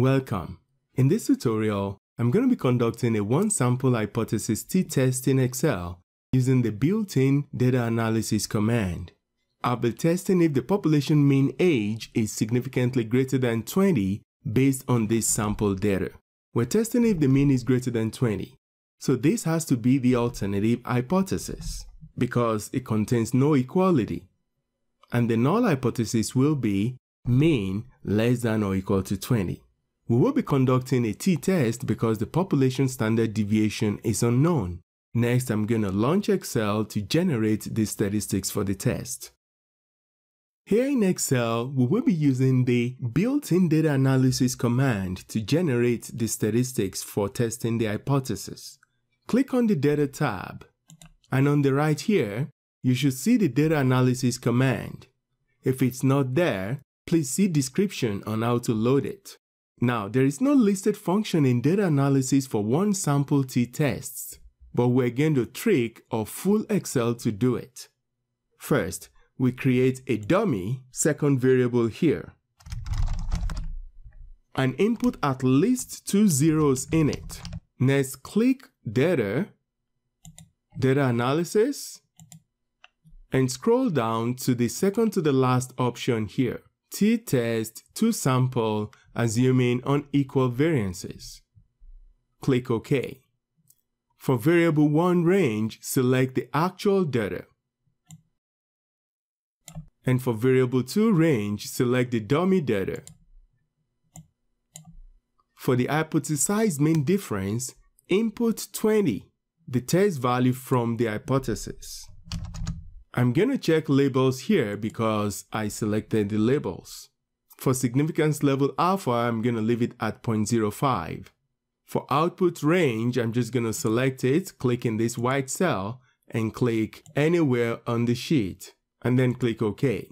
Welcome. In this tutorial, I'm going to be conducting a one-sample hypothesis t-test in Excel using the built-in data analysis command. I'll be testing if the population mean age is significantly greater than 20 based on this sample data. We're testing if the mean is greater than 20. So this has to be the alternative hypothesis because it contains no equality. And the null hypothesis will be mean less than or equal to 20. We will be conducting a t-test because the population standard deviation is unknown. Next, I'm going to launch Excel to generate the statistics for the test. Here in Excel, we will be using the built-in data analysis command to generate the statistics for testing the hypothesis. Click on the Data tab, and on the right here, you should see the data analysis command. If it's not there, please see description on how to load it. Now, there is no listed function in data analysis for one sample t-tests, but we're going to trick or full Excel to do it. First, we create a dummy second variable here and input at least two zeros in it. Next, click Data, Data Analysis, and scroll down to the second to the last option here t-test two sample assuming unequal variances. Click OK. For variable 1 range, select the actual data. And for variable 2 range, select the dummy data. For the hypothesized mean difference, input 20, the test value from the hypothesis. I'm going to check labels here because I selected the labels. For significance level alpha, I'm going to leave it at 0.05. For output range, I'm just going to select it, click in this white cell, and click anywhere on the sheet, and then click OK.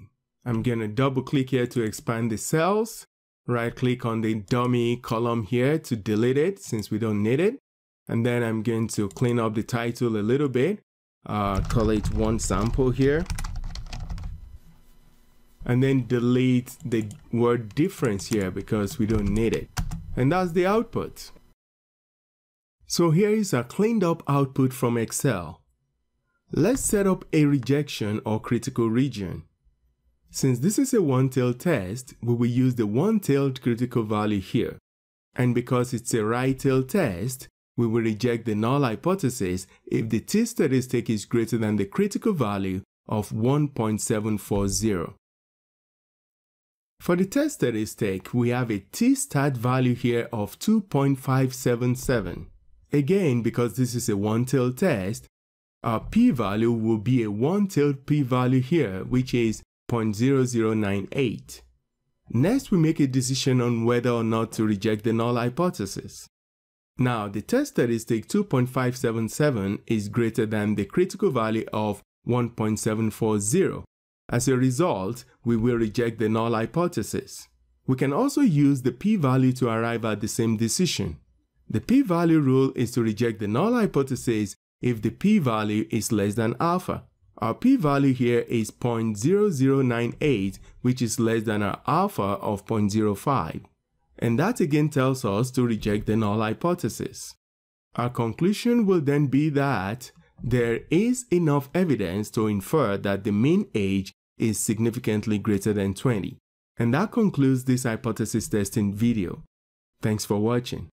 I'm going to double click here to expand the cells, right click on the dummy column here to delete it since we don't need it, and then I'm going to clean up the title a little bit uh, collect one sample here. And then delete the word difference here because we don't need it. And that's the output. So here is a cleaned up output from Excel. Let's set up a rejection or critical region. Since this is a one-tailed test we will use the one-tailed critical value here. And because it's a right-tailed test we will reject the null hypothesis if the t-statistic is greater than the critical value of 1.740. For the test statistic, we have a t-stat value here of 2.577. Again, because this is a one-tailed test, our p-value will be a one-tailed p-value here, which is 0.0098. Next, we make a decision on whether or not to reject the null hypothesis. Now, the test statistic 2.577 is greater than the critical value of 1.740. As a result, we will reject the null hypothesis. We can also use the p-value to arrive at the same decision. The p-value rule is to reject the null hypothesis if the p-value is less than alpha. Our p-value here is 0.0098, which is less than our alpha of 0.05. And that again tells us to reject the null hypothesis. Our conclusion will then be that there is enough evidence to infer that the mean age is significantly greater than 20. And that concludes this hypothesis testing video. Thanks for watching.